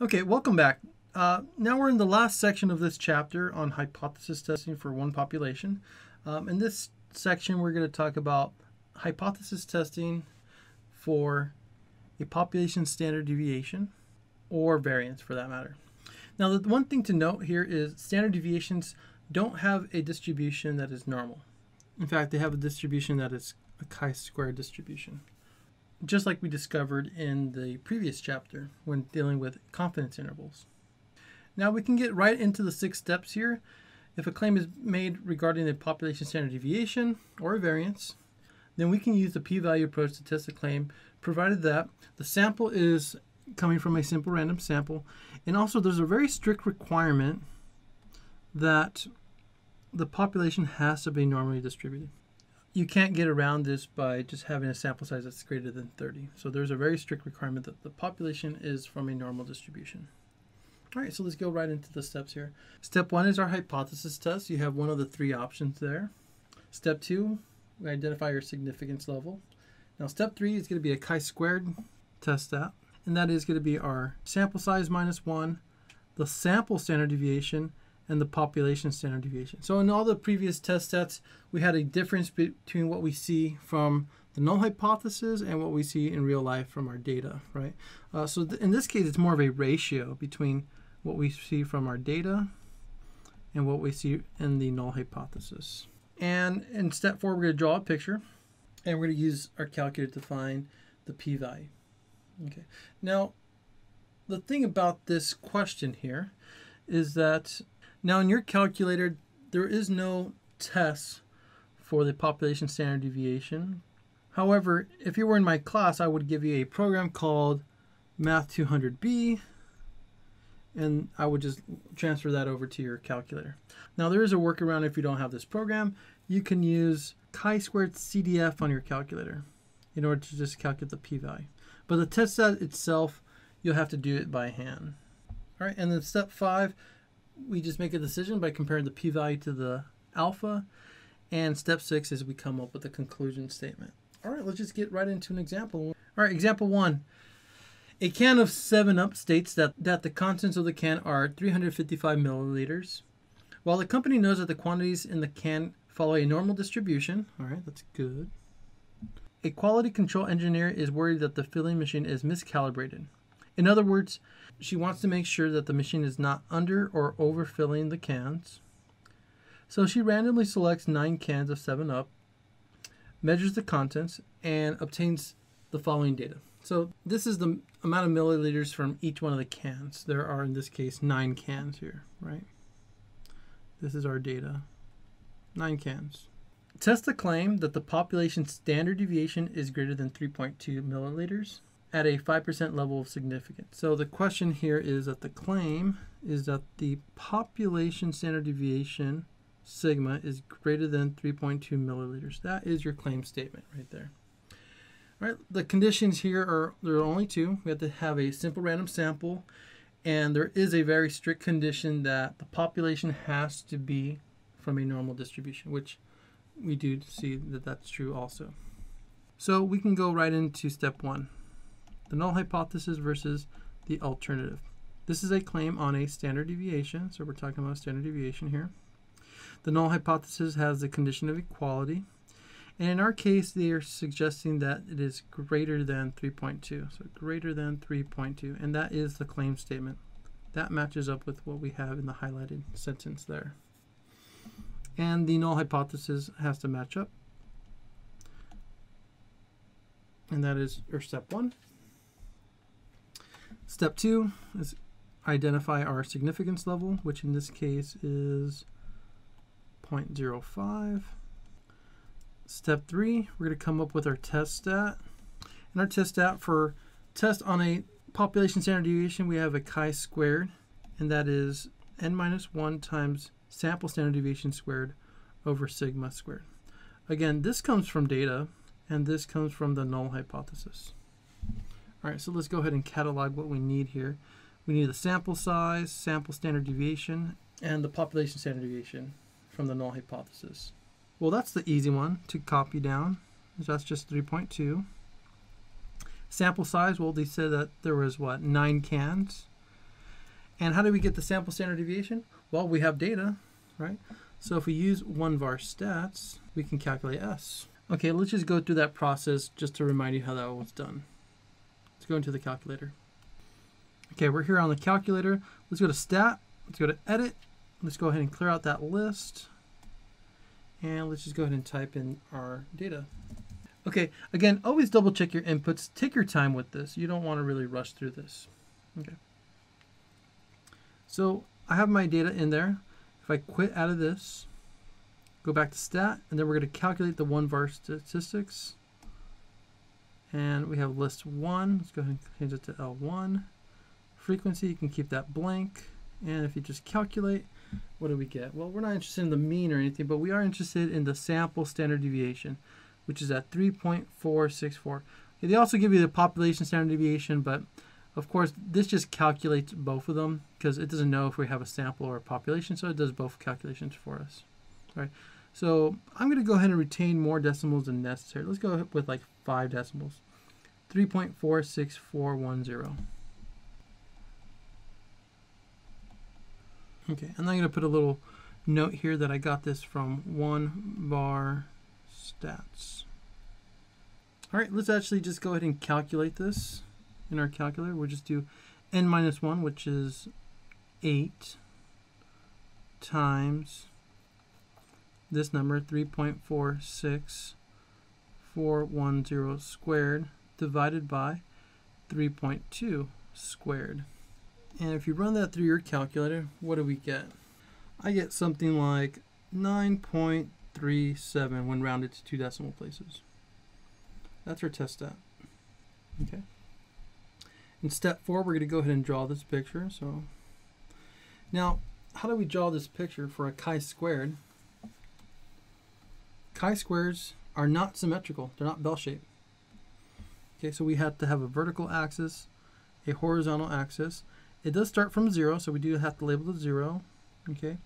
Okay, welcome back. Uh, now we're in the last section of this chapter on hypothesis testing for one population. Um, in this section, we're going to talk about hypothesis testing for a population standard deviation or variance for that matter. Now, the one thing to note here is standard deviations don't have a distribution that is normal. In fact, they have a distribution that is a chi-square distribution just like we discovered in the previous chapter when dealing with confidence intervals. Now we can get right into the six steps here. If a claim is made regarding a population standard deviation or a variance, then we can use the p-value approach to test the claim, provided that the sample is coming from a simple random sample. And also there's a very strict requirement that the population has to be normally distributed you can't get around this by just having a sample size that's greater than 30. So there's a very strict requirement that the population is from a normal distribution. All right, so let's go right into the steps here. Step one is our hypothesis test. You have one of the three options there. Step two, we identify your significance level. Now step three is going to be a chi-squared test that, and that is going to be our sample size minus one, the sample standard deviation, and the population standard deviation. So in all the previous test stats, we had a difference between what we see from the null hypothesis and what we see in real life from our data, right? Uh, so th in this case, it's more of a ratio between what we see from our data and what we see in the null hypothesis. And in step four, we're going to draw a picture, and we're going to use our calculator to find the p-value. Okay. Now, the thing about this question here is that now in your calculator, there is no test for the population standard deviation. However, if you were in my class, I would give you a program called Math 200B, and I would just transfer that over to your calculator. Now there is a workaround if you don't have this program. You can use chi-squared CDF on your calculator in order to just calculate the p-value. But the test stat itself, you'll have to do it by hand. All right, and then step five, we just make a decision by comparing the p-value to the alpha. And step six is we come up with a conclusion statement. All right, let's just get right into an example. All right, example one. A can of 7-Up states that, that the contents of the can are 355 milliliters. While the company knows that the quantities in the can follow a normal distribution, all right, that's good. A quality control engineer is worried that the filling machine is miscalibrated. In other words, she wants to make sure that the machine is not under or overfilling the cans. So she randomly selects nine cans of 7 Up, measures the contents, and obtains the following data. So this is the amount of milliliters from each one of the cans. There are, in this case, nine cans here, right? This is our data. Nine cans. Test the claim that the population standard deviation is greater than 3.2 milliliters at a 5% level of significance. So the question here is that the claim is that the population standard deviation sigma is greater than 3.2 milliliters. That is your claim statement right there. All right, the conditions here are, there are only two. We have to have a simple random sample, and there is a very strict condition that the population has to be from a normal distribution, which we do see that that's true also. So we can go right into step one the null hypothesis versus the alternative. This is a claim on a standard deviation, so we're talking about standard deviation here. The null hypothesis has the condition of equality, and in our case, they are suggesting that it is greater than 3.2, so greater than 3.2, and that is the claim statement. That matches up with what we have in the highlighted sentence there. And the null hypothesis has to match up, and that is or step one. Step two is identify our significance level, which in this case is 0.05. Step three, we're going to come up with our test stat. And our test stat for test on a population standard deviation, we have a chi-squared, and that is n minus 1 times sample standard deviation squared over sigma squared. Again, this comes from data, and this comes from the null hypothesis. All right, so let's go ahead and catalog what we need here. We need the sample size, sample standard deviation, and the population standard deviation from the null hypothesis. Well, that's the easy one to copy down. That's just 3.2. Sample size, well, they said that there was, what, nine cans. And how do we get the sample standard deviation? Well, we have data, right? So if we use 1var stats, we can calculate S. Okay, let's just go through that process just to remind you how that was done. Go into the calculator. Okay, we're here on the calculator. Let's go to stat. Let's go to edit. Let's go ahead and clear out that list. And let's just go ahead and type in our data. Okay, again, always double check your inputs. Take your time with this. You don't want to really rush through this. Okay. So I have my data in there. If I quit out of this, go back to stat, and then we're going to calculate the one var statistics. And we have list one. Let's go ahead and change it to L1. Frequency, you can keep that blank. And if you just calculate, what do we get? Well, we're not interested in the mean or anything, but we are interested in the sample standard deviation, which is at 3.464. They also give you the population standard deviation, but of course, this just calculates both of them because it doesn't know if we have a sample or a population, so it does both calculations for us. All right. So I'm going to go ahead and retain more decimals than necessary. Let's go with like five decimals. 3.46410. Okay, and I'm going to put a little note here that I got this from one var stats. All right, let's actually just go ahead and calculate this in our calculator. We'll just do n minus 1, which is 8 times this number, 3.46410 squared, divided by 3.2 squared. And if you run that through your calculator, what do we get? I get something like 9.37 when rounded to two decimal places. That's our test stat. Okay. In step four, we're going to go ahead and draw this picture. So now, how do we draw this picture for a chi-squared? Chi-squares are not symmetrical. They're not bell-shaped. Okay, so we have to have a vertical axis, a horizontal axis. It does start from zero, so we do have to label it zero. Okay,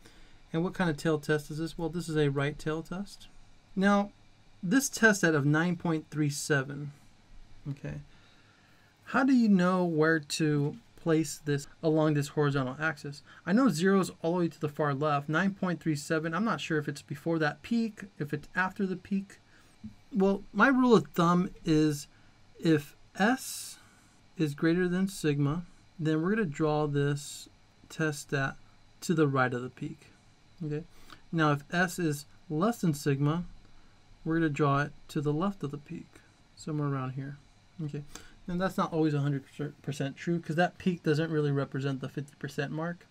and what kind of tail test is this? Well, this is a right tail test. Now, this test stat of 9.37, okay, how do you know where to place this along this horizontal axis? I know zero is all the way to the far left. 9.37, I'm not sure if it's before that peak, if it's after the peak. Well, my rule of thumb is if S is greater than sigma, then we're going to draw this test stat to the right of the peak. Okay. Now, if S is less than sigma, we're going to draw it to the left of the peak, somewhere around here. Okay. And that's not always 100% true because that peak doesn't really represent the 50% mark.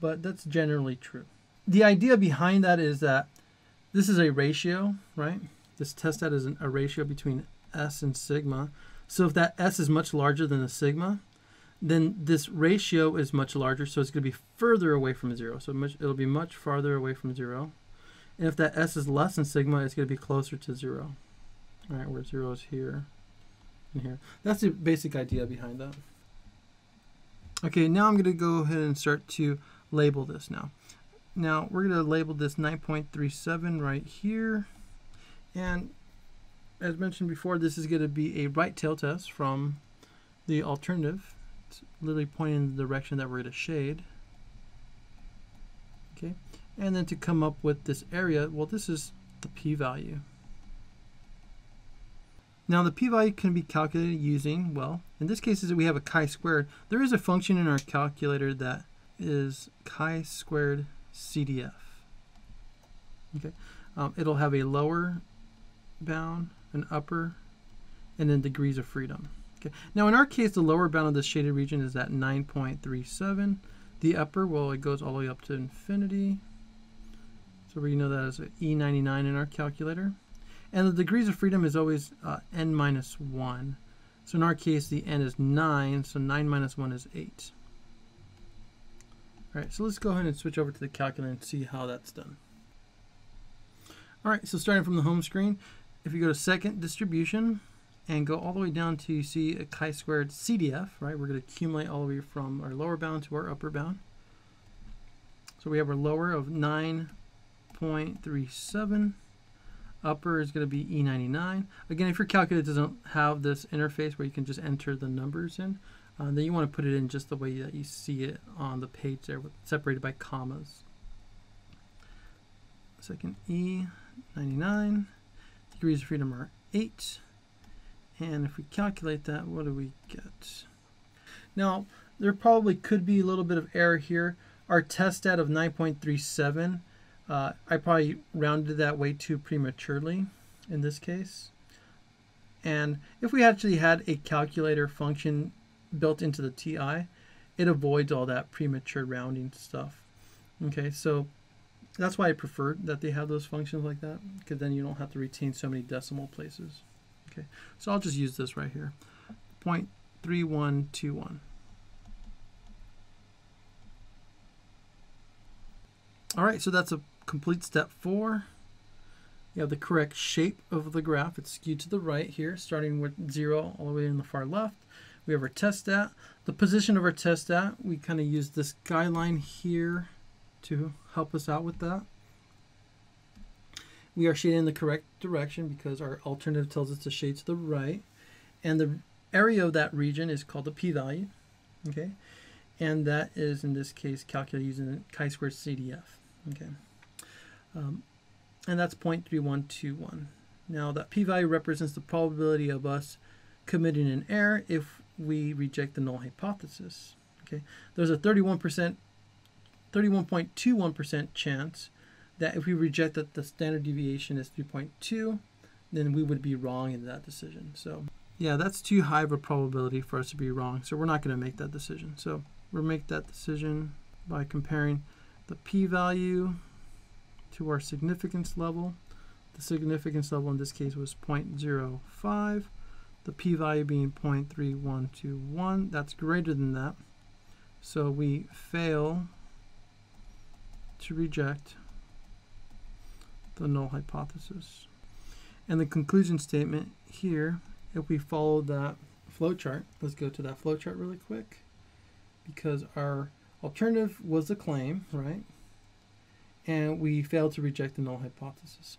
But that's generally true. The idea behind that is that this is a ratio, right? This test stat is a ratio between S and sigma. So if that S is much larger than the sigma, then this ratio is much larger, so it's going to be further away from zero. So much, it'll be much farther away from zero. And if that S is less than sigma, it's going to be closer to zero. All right, where zero is here and here. That's the basic idea behind that. Okay, now I'm going to go ahead and start to label this now. Now we're going to label this 9.37 right here. And as mentioned before, this is going to be a right tail test from the alternative. It's literally pointing in the direction that we're going to shade. Okay, and then to come up with this area, well, this is the p-value. Now the p-value can be calculated using, well, in this case is we have a chi-squared. There is a function in our calculator that is chi-squared CDF. Okay, um, it'll have a lower bound, an upper, and then degrees of freedom. Okay. Now in our case, the lower bound of the shaded region is at 9.37. The upper, well, it goes all the way up to infinity. So we know that as E99 in our calculator. And the degrees of freedom is always uh, n minus 1. So in our case, the n is 9, so 9 minus 1 is 8. All right, so let's go ahead and switch over to the calculator and see how that's done. All right, so starting from the home screen, if you go to second distribution and go all the way down to see a chi-squared CDF, right? We're going to accumulate all the way from our lower bound to our upper bound. So we have our lower of 9.37 Upper is going to be E99. Again, if your calculator doesn't have this interface where you can just enter the numbers in, Uh, then you want to put it in just the way that you see it on the page there, separated by commas. Second E, 99. Degrees of freedom are 8. And if we calculate that, what do we get? Now, there probably could be a little bit of error here. Our test stat of 9.37, uh, I probably rounded that way too prematurely in this case. And if we actually had a calculator function built into the TI, it avoids all that premature rounding stuff. Okay, so that's why I prefer that they have those functions like that, because then you don't have to retain so many decimal places. Okay, so I'll just use this right here, 0.3121. All right, so that's a complete step four. You have the correct shape of the graph. It's skewed to the right here, starting with zero all the way in the far left. We have our test stat. The position of our test stat, we kind of use this guideline here to help us out with that. We are shading in the correct direction because our alternative tells us to shade to the right. And the area of that region is called the p-value. Okay, And that is, in this case, calculated using chi-squared CDF. Okay. Um, and that's 0.3121. Now that p-value represents the probability of us committing an error if we reject the null hypothesis. Okay, there's a 31%, 31.21% chance that if we reject that the standard deviation is 3.2, then we would be wrong in that decision. So yeah, that's too high of a probability for us to be wrong. So we're not going to make that decision. So we'll make that decision by comparing the p-value to our significance level. The significance level in this case was 0.05. The p-value being 0.3121. That's greater than that. So we fail to reject the null hypothesis. And the conclusion statement here, if we follow that flowchart, let's go to that flowchart really quick because our alternative was the claim, right? and we failed to reject the null hypothesis.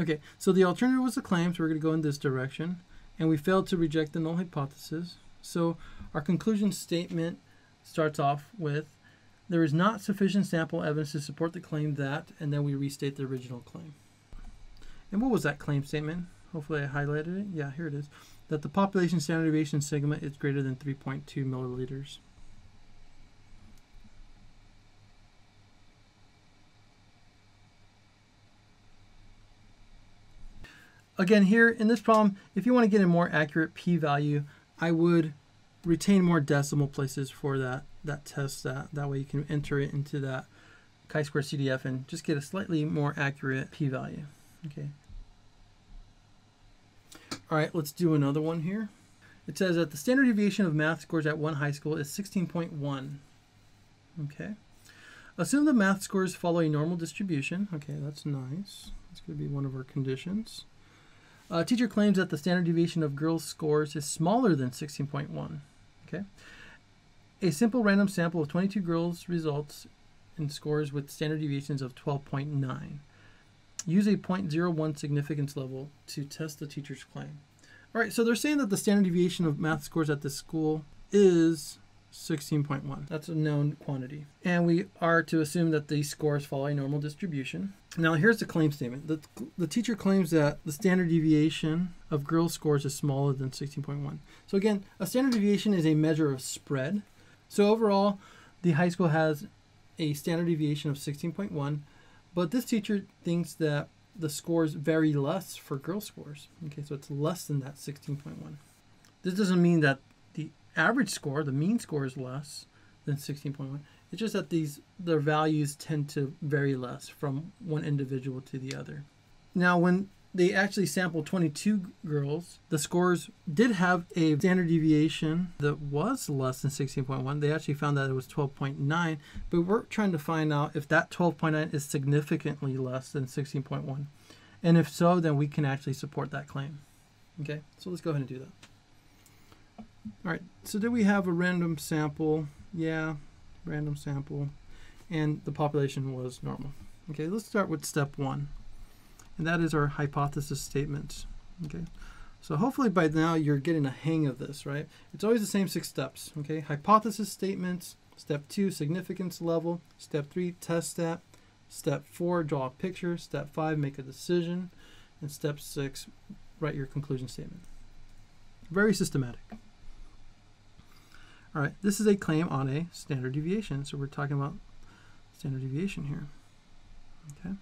Okay, so the alternative was the claim, so we're going to go in this direction, and we failed to reject the null hypothesis. So our conclusion statement starts off with, there is not sufficient sample evidence to support the claim that, and then we restate the original claim. And what was that claim statement? Hopefully I highlighted it. Yeah, here it is. That the population standard deviation sigma is greater than 3.2 milliliters. Again, here in this problem, if you want to get a more accurate p-value, I would retain more decimal places for that, that test. That, that way you can enter it into that chi-square CDF and just get a slightly more accurate p-value. Okay. All right, let's do another one here. It says that the standard deviation of math scores at one high school is 16.1. Okay. Assume the math scores follow a normal distribution. Okay, that's nice. That's going to be one of our conditions. Uh, teacher claims that the standard deviation of girls' scores is smaller than 16.1. Okay. A simple random sample of 22 girls results in scores with standard deviations of 12.9. Use a 0.01 significance level to test the teacher's claim. All right, so they're saying that the standard deviation of math scores at this school is 16.1. That's a known quantity. And we are to assume that these scores follow a normal distribution. Now here's the claim statement. The, the teacher claims that the standard deviation of girls' scores is smaller than 16.1. So again, a standard deviation is a measure of spread. So overall, the high school has a standard deviation of 16.1, but this teacher thinks that the scores vary less for girls' scores. Okay, so it's less than that 16.1. This doesn't mean that average score, the mean score is less than 16.1. It's just that these their values tend to vary less from one individual to the other. Now, when they actually sampled 22 girls, the scores did have a standard deviation that was less than 16.1. They actually found that it was 12.9, but we're trying to find out if that 12.9 is significantly less than 16.1. And if so, then we can actually support that claim. Okay, so let's go ahead and do that. All right, so do we have a random sample? Yeah, random sample. And the population was normal. Okay, let's start with step one. And that is our hypothesis statement. Okay, So hopefully by now you're getting a hang of this, right? It's always the same six steps, okay? Hypothesis statements, step two, significance level, step three, test stat, step four, draw a picture, step five, make a decision, and step six, write your conclusion statement. Very systematic. All right, this is a claim on a standard deviation. So we're talking about standard deviation here. Okay.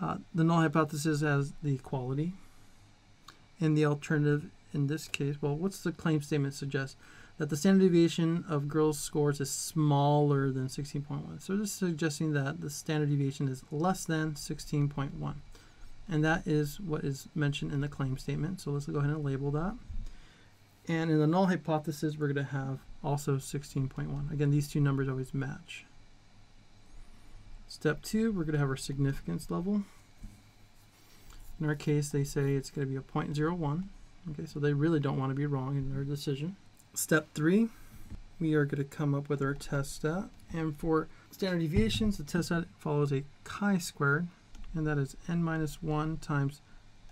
Uh, the null hypothesis has the equality. And the alternative in this case, well, what's the claim statement suggest? That the standard deviation of girls' scores is smaller than 16.1. So this is suggesting that the standard deviation is less than 16.1. And that is what is mentioned in the claim statement. So let's go ahead and label that. And in the null hypothesis, we're going to have also 16.1. Again, these two numbers always match. Step two, we're going to have our significance level. In our case, they say it's going to be a 0.01. Okay, so they really don't want to be wrong in their decision. Step three, we are going to come up with our test stat. And for standard deviations, the test stat follows a chi-squared, and that is n minus 1 times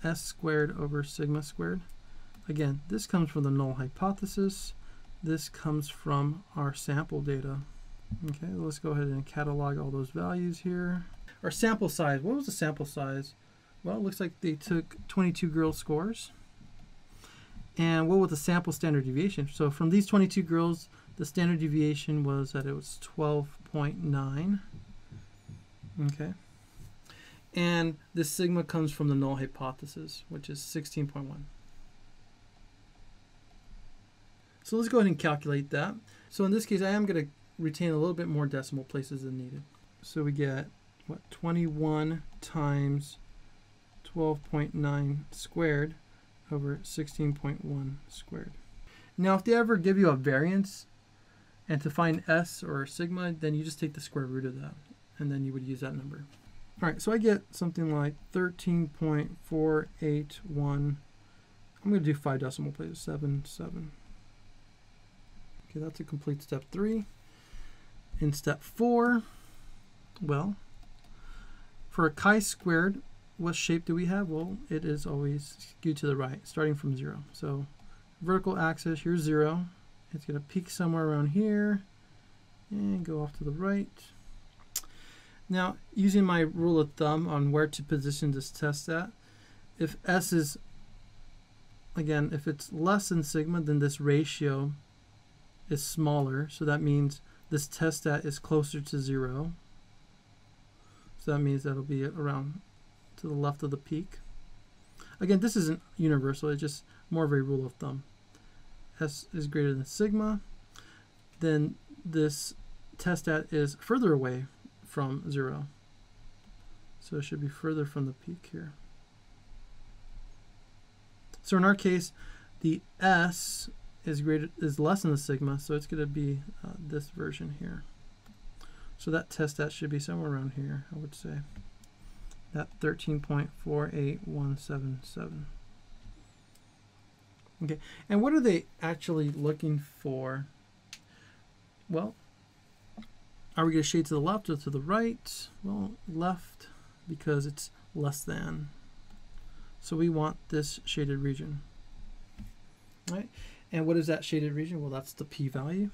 s squared over sigma squared. Again, this comes from the null hypothesis. This comes from our sample data. Okay, let's go ahead and catalog all those values here. Our sample size, what was the sample size? Well, it looks like they took 22 girls' scores. And what was the sample standard deviation? So from these 22 girls, the standard deviation was that it was 12.9. Okay. And this sigma comes from the null hypothesis, which is 16.1. So let's go ahead and calculate that. So in this case, I am going to retain a little bit more decimal places than needed. So we get, what, 21 times 12.9 squared over 16.1 squared. Now, if they ever give you a variance and to find s or sigma, then you just take the square root of that, and then you would use that number. All right, so I get something like 13.481. I'm going to do five decimal places, 7, 7. Okay, that's a complete step three. In step four, well, for a chi-squared, what shape do we have? Well, it is always skewed to the right, starting from zero. So vertical axis, here's zero. It's going to peak somewhere around here and go off to the right. Now, using my rule of thumb on where to position this test at, if S is, again, if it's less than sigma, then this ratio is smaller, so that means this test stat is closer to zero. So that means that'll be around to the left of the peak. Again, this isn't universal, it's just more of a rule of thumb. S is greater than sigma, then this test stat is further away from zero. So it should be further from the peak here. So in our case, the S is greater is less than the sigma, so it's going to be uh, this version here. So that test stat should be somewhere around here, I would say. That 13.48177. Okay, and what are they actually looking for? Well, are we going to shade to the left or to the right? Well, left because it's less than. So we want this shaded region. Right? And what is that shaded region? Well, that's the p-value.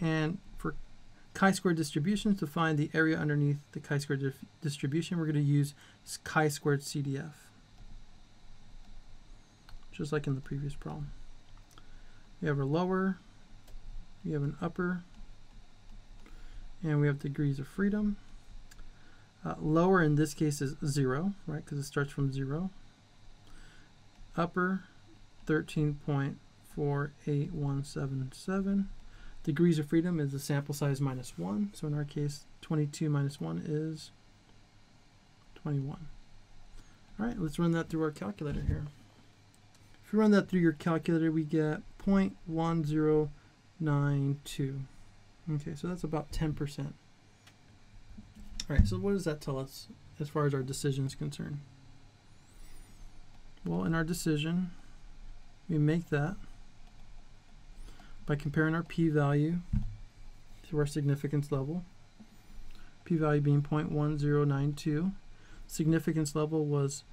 And for chi-square distributions, to find the area underneath the chi-square di distribution, we're going to use chi-squared CDF, just like in the previous problem. We have a lower, we have an upper, and we have degrees of freedom. Uh, lower in this case is zero, right, because it starts from zero. Upper 13.48177. Degrees of freedom is the sample size minus 1. So in our case, 22 minus 1 is 21. All right, let's run that through our calculator here. If we run that through your calculator, we get 0.1092. Okay, so that's about 10%. All right, so what does that tell us as far as our decision is concerned? Well, in our decision, we make that by comparing our p-value to our significance level. p-value being 0.1092. Significance level was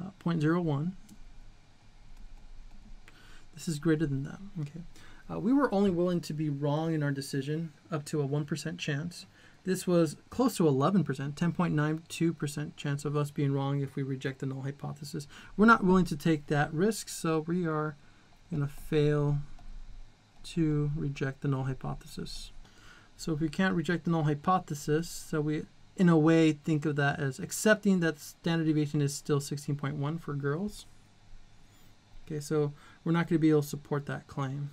uh, 0.01. This is greater than that. Okay. Uh, we were only willing to be wrong in our decision up to a 1% chance. This was close to 11%, 10.92% chance of us being wrong if we reject the null hypothesis. We're not willing to take that risk, so we are going to fail to reject the null hypothesis. So if we can't reject the null hypothesis, so we in a way think of that as accepting that standard deviation is still 16.1 for girls. Okay, so we're not going to be able to support that claim.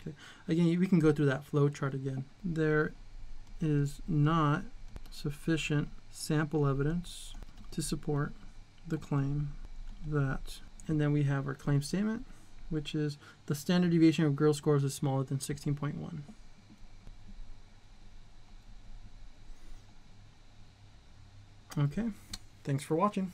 Okay, again, we can go through that flow chart again. There is not sufficient sample evidence to support the claim that, and then we have our claim statement, which is the standard deviation of girl scores is smaller than 16.1. Okay, thanks for watching.